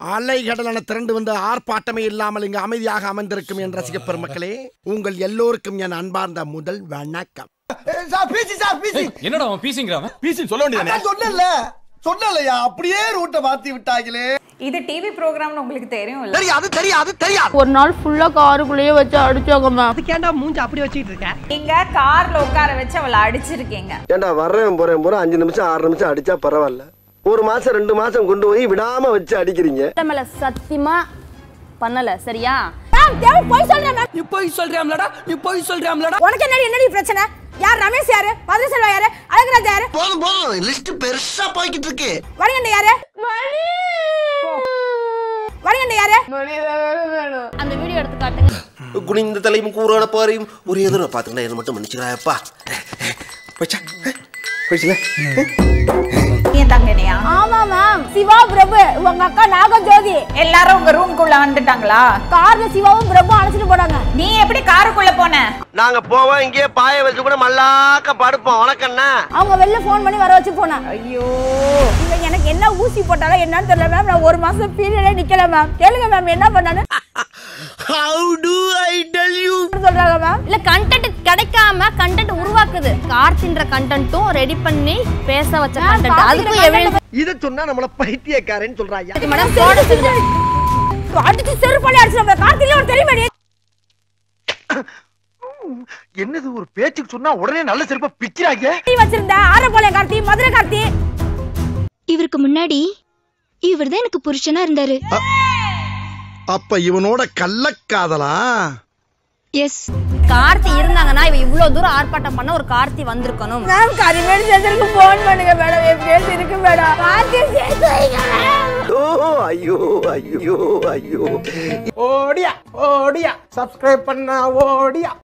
அலைகடலான திரண்டு வந்து ஆர்ப்பாட்டமே இல்லாமல் இங்கு அமைதியாக அமர்ந்திருக்கும் என் ரசிக பெருமக்களே உங்கள் எல்லோருக்கும் என் அன்பார்ந்த முதல் வணக்கம். Sir busy sir busy. என்னடா அவன் பீசிங்கிறான் பீசின்னு சொல்ல வேண்டியதானே? நான் சொன்னேன்ல சொன்னலையா அப்படியே ரூட்டை மாத்தி விட்டாங்களே இது டிவி ப்ரோக்ராம்னு உங்களுக்கு தெரியும் இல்ல? தெரியாது தெரியாது தெரியாது. ஒரு நாள் ஃபுல்லா காருக்குள்ளேயே வச்சு அடிச்சாங்க மேம் அதுக்கேண்டா மூஞ்சி அப்படி வச்சுக்கிட்டு இருக்க? நீங்க கார்ல உட்கார வச்சு அவளை அடிச்சிருக்கீங்க. ஏண்டா வர்றேன் போறேன் போறேன். அஞ்சு நிமிஷம் ஆறு நிமிஷம் அடிச்சா பரவாயில்ல. ஒரு மாசம் ரெண்டு மாசம் கொண்டு போய் விடாம வச்சு அடிக்கிறீங்க. மேல சத்தியமா பண்ணல சரியா? போய் சொல்றேன் நீ போய் சொல்றியாம்லடா நீ போய் சொல்றியாம்லடா உனக்கு என்னடி என்னடி பிரச்சனை? யார் ரமேஷ் யாரு? மதுரசெல்வா யாரு? அழகுராஜ் யாரு? போதும் போதும். லிஸ்ட் பெருசா போய்கிட்டு இருக்கு. வடிகண்ட யாரு? வடிகண்ட யாரு? அந்த வீடியோ எடுத்து காட்டுங்க. குனிந்த தலையும் கூறான பாறையும் ஒரு எதிர பாத்துக்கிட்டா என்ன மட்டும் மன்னிச்சுக்கிறாயப்பா. போச்சா போயிச்சுல? என் தங்கனியா? ஆமா மேம் சிவா பிரபு உங்க அக்கா நாகஜோதி. எல்லாரும் உங்க ரூம்குள்ள வந்துட்டாங்களா? கார்ல சிவாவும் பிரபு அழைச்சிட்டு போனாங்க. நீ எப்படி காருக்குள்ள போன? நாங்க போவோம் இங்கேயே பாய வச்சு கூட மல்லாக்க படுப்போம். வணக்கண்ணா அவங்க வெளில ஃபோன் பண்ணி வர வச்சு போனாங்க. ஐயோ. இவங்க எனக்கு என்ன ஊசி போட்டாலும் என்னன்னு தெரியல மேம் நான் ஒரு மாசம் பீரியடே நிக்கல மேம் கேளுங்க மேம் என்ன பண்ணானு how do I tell you சொல்றாங்க மேம் இல்ல கண்டென்ட் கிடைக்காம கண்டென்ட் உருவாக்குது கார்த்தின்ற கண்டென்ட்டும் ரெடி பண்ணி பேச வச்ச கண்டென்ட் அதுக்கும் எவிடன்ஸ் இத சொன்னா நம்மள பைத்தியக்காரன்னு சொல்றாயா இருக்கு மேடம் போட அடிச்சு செருப்பாளி அடிச்சு நம்ம கார்த்திகே ஒரு தெரியுமா என்னது ஒரு பேச்சுக்கு சொன்னா உடனே நல்ல செருப்பா பிக்கிறாங்க நீ வச்சிருந்த ஆரப்பாளையம் கார்த்தி மதுரை கார்த்தி. இவருக்கு முன்னாடி இவர் தான் எனக்கு புருஷனா இருந்தாரு. அப்ப இவனோட கள்ளக்காதலா? எஸ் கார்த்தி இருந்தாங்கன்னா இவ இவ்வளவு தூரம் ஆர்ப்பாட்டம் பண்ண ஒரு கார்த்தி வந்திருக்கணும். மேம் கரிமேடு செஞ்சருக்கு ஃபோன் பண்ணுங்க மேடம். என் பேர் இருக்கு மேடம். கார்த்தி ஐயோ ஐயோ ஐயோ. ஓடியா ஓடியா. சப்ஸ்கிரைப் பண்ணா ஓடியா.